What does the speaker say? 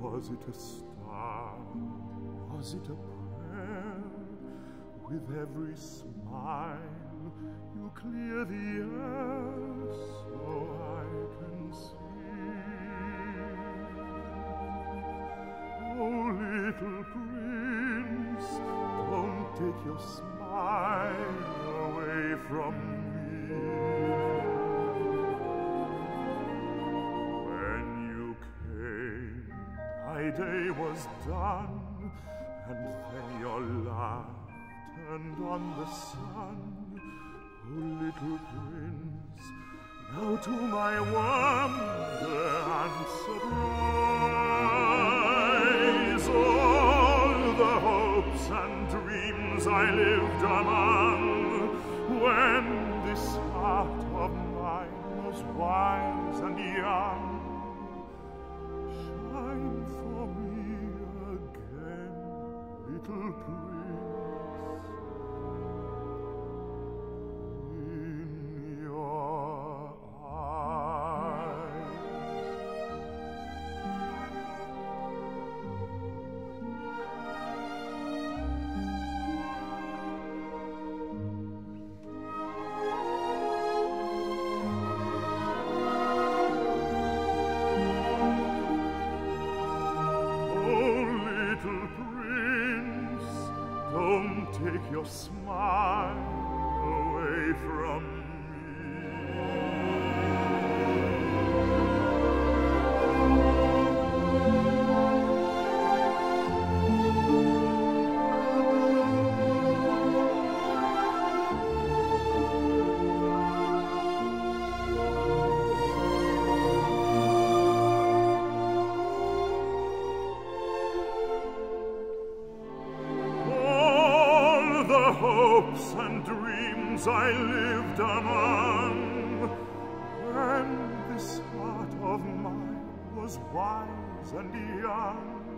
Was it a star? Was it a prayer? With every smile you clear the air so I can see. Oh, little prince, don't take your smile away from me. Day was done, and then your laugh turned on the sun. Oh, little prince, now to my wonder and surprise, all the hopes and dreams I lived among, when this heart of mine was wise and young, for me again, little prince. Don't take your smile away from me. The hopes and dreams I lived among. When this heart of mine was wise and young,